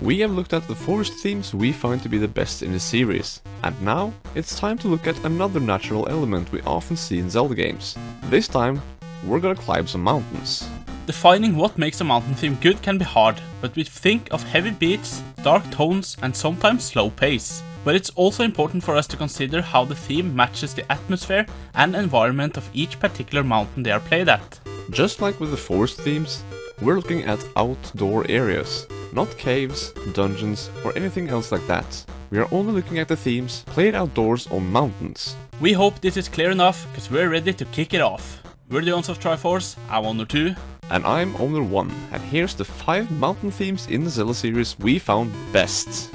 We have looked at the forest themes we find to be the best in the series, and now it's time to look at another natural element we often see in Zelda games. This time, we're gonna climb some mountains. Defining what makes a mountain theme good can be hard, but we think of heavy beats, dark tones, and sometimes slow pace. But it's also important for us to consider how the theme matches the atmosphere and environment of each particular mountain they are played at. Just like with the forest themes, we're looking at outdoor areas, not caves, dungeons, or anything else like that. We are only looking at the themes played outdoors on mountains. We hope this is clear enough, because we're ready to kick it off. We're the Owners of Triforce, I'm Owner 2. And I'm Owner 1, and here's the 5 mountain themes in the Zelda series we found best.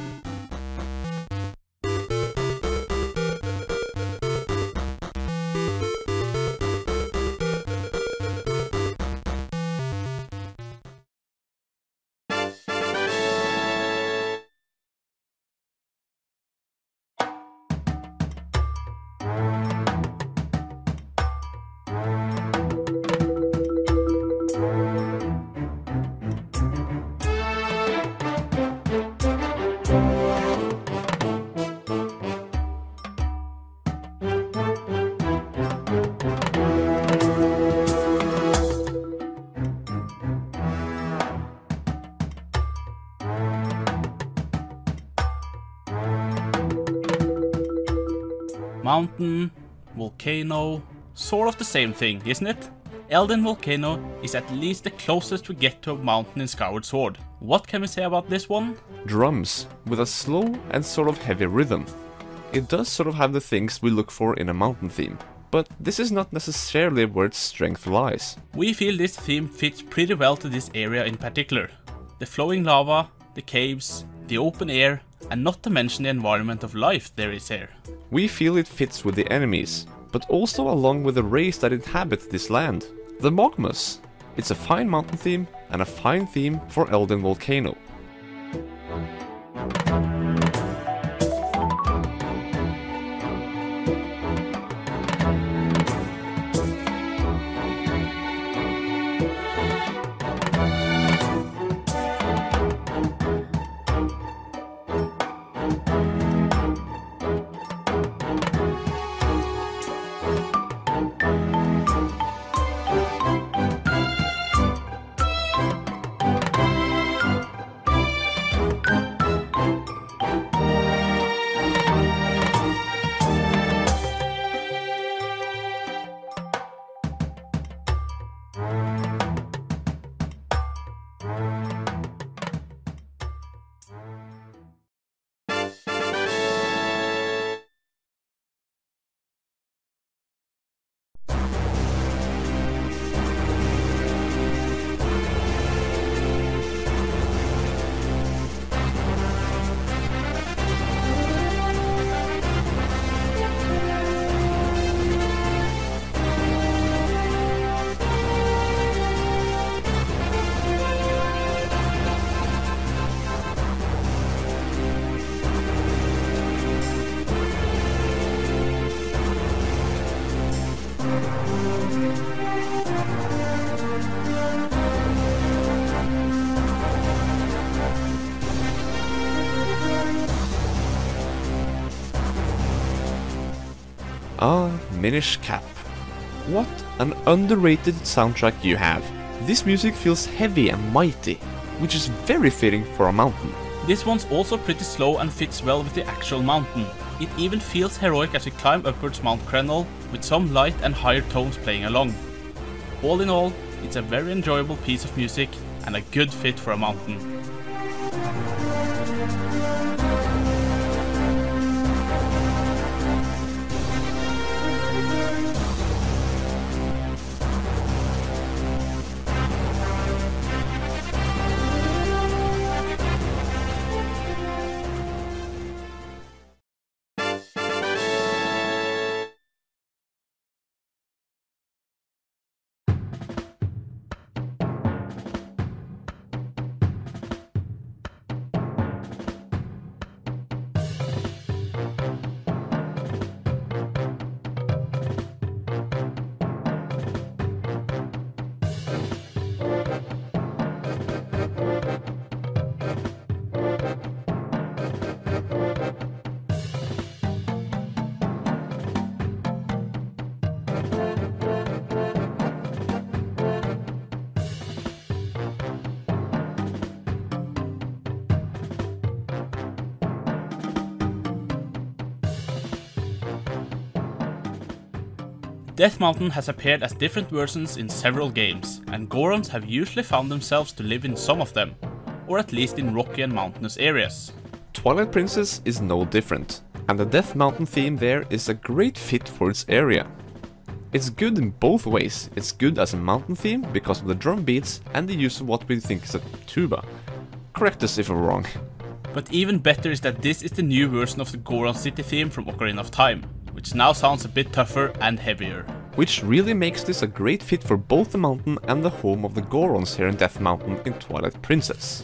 Mountain, volcano, sort of the same thing, isn't it? Eldin Volcano is at least the closest we get to a mountain in Skyward Sword. What can we say about this one? Drums, with a slow and sort of heavy rhythm. It does sort of have the things we look for in a mountain theme, but this is not necessarily where its strength lies. We feel this theme fits pretty well to this area in particular. The flowing lava, the caves, the open air, and not to mention the environment of life there is here. We feel it fits with the enemies, but also along with the race that inhabits this land, the Mogmas. It's a fine mountain theme and a fine theme for Eldin Volcano. Minish Cap. What an underrated soundtrack you have. This music feels heavy and mighty, which is very fitting for a mountain. This one's also pretty slow and fits well with the actual mountain. It even feels heroic as you climb upwards Mount Crenel, with some light and higher tones playing along. All in all, it's a very enjoyable piece of music and a good fit for a mountain. Death Mountain has appeared as different versions in several games, and Gorons have usually found themselves to live in some of them, or at least in rocky and mountainous areas. Twilight Princess is no different, and the Death Mountain theme there is a great fit for its area. It's good in both ways. It's good as a mountain theme because of the drum beats and the use of what we think is a tuba. Correct us if I'm wrong. But even better is that this is the new version of the Goron City theme from Ocarina of Time, which now sounds a bit tougher and heavier. Which really makes this a great fit for both the mountain and the home of the Gorons here in Death Mountain in Twilight Princess.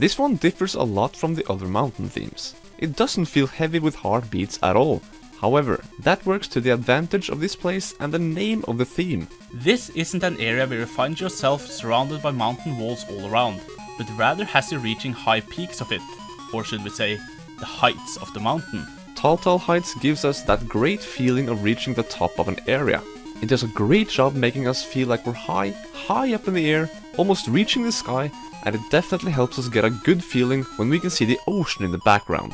This one differs a lot from the other mountain themes. It doesn't feel heavy with hard beats at all. However, that works to the advantage of this place and the name of the theme. This isn't an area where you find yourself surrounded by mountain walls all around, but rather has you reaching high peaks of it, or should we say, the heights of the mountain. Tal Tal Heights gives us that great feeling of reaching the top of an area. It does a great job making us feel like we're high, high up in the air, almost reaching the sky, and it definitely helps us get a good feeling when we can see the ocean in the background.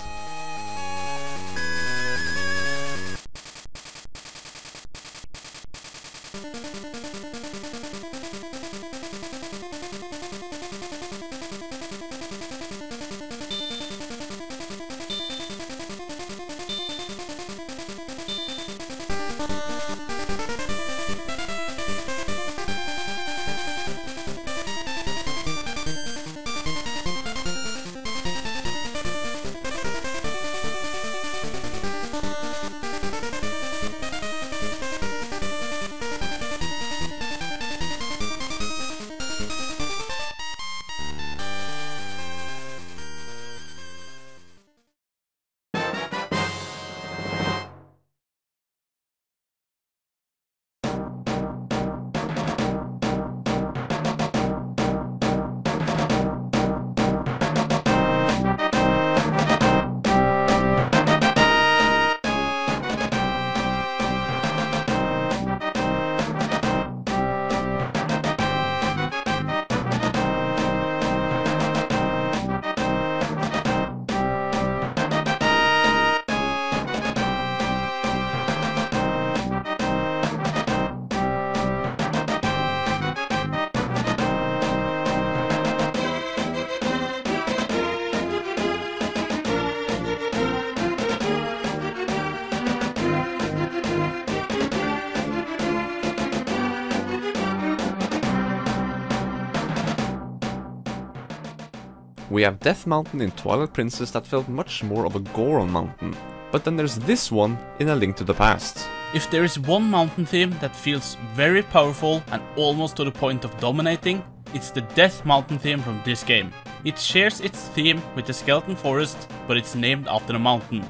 We have Death Mountain in Twilight Princess that felt much more of a Goron mountain, but then there's this one in A Link to the Past. If there is one mountain theme that feels very powerful and almost to the point of dominating, it's the Death Mountain theme from this game. It shares its theme with the Skeleton Forest, but it's named after the mountain,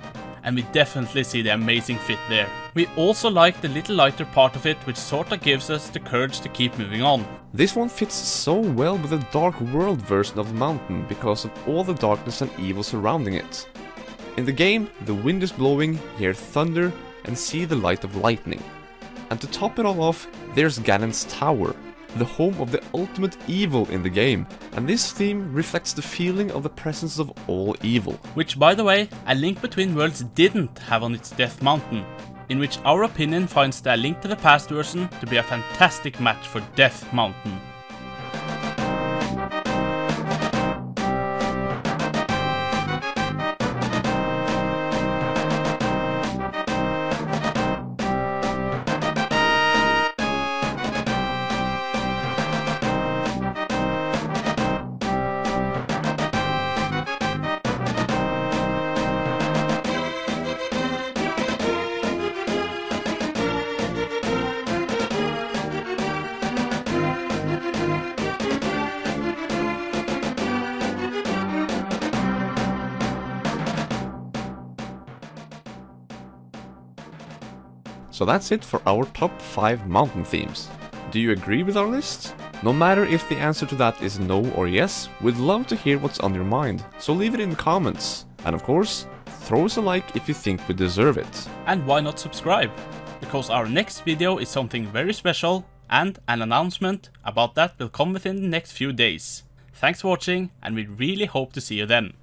and we definitely see the amazing fit there. We also like the little lighter part of it which sorta gives us the courage to keep moving on. This one fits so well with the Dark World version of the mountain because of all the darkness and evil surrounding it. In the game, the wind is blowing, hear thunder, and see the light of lightning. And to top it all off, there's Ganon's Tower, the home of the ultimate evil in the game, and this theme reflects the feeling of the presence of all evil. Which, by the way, A Link Between Worlds didn't have on its Death Mountain, in which our opinion finds the A Link to the Past version to be a fantastic match for Death Mountain. So that's it for our top 5 mountain themes. Do you agree with our list? No matter if the answer to that is no or yes, we'd love to hear what's on your mind, so leave it in the comments. And of course, throw us a like if you think we deserve it. And why not subscribe? Because our next video is something very special, and an announcement about that will come within the next few days. Thanks for watching, and we really hope to see you then.